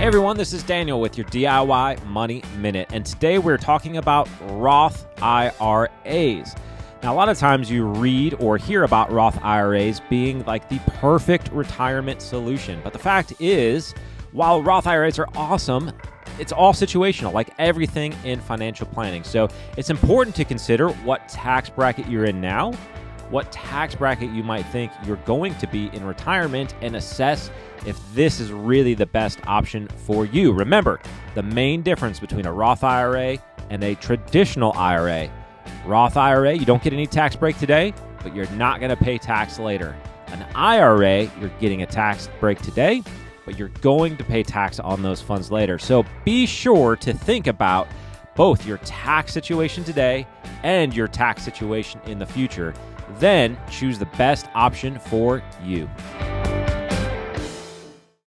Hey everyone, this is Daniel with your DIY Money Minute, and today we're talking about Roth IRAs. Now, a lot of times you read or hear about Roth IRAs being like the perfect retirement solution, but the fact is, while Roth IRAs are awesome, it's all situational, like everything in financial planning. So it's important to consider what tax bracket you're in now, what tax bracket you might think you're going to be in retirement, and assess if this is really the best option for you. Remember, the main difference between a Roth IRA and a traditional IRA. Roth IRA, you don't get any tax break today, but you're not going to pay tax later. An IRA, you're getting a tax break today, but you're going to pay tax on those funds later. So be sure to think about both your tax situation today and your tax situation in the future. Then choose the best option for you.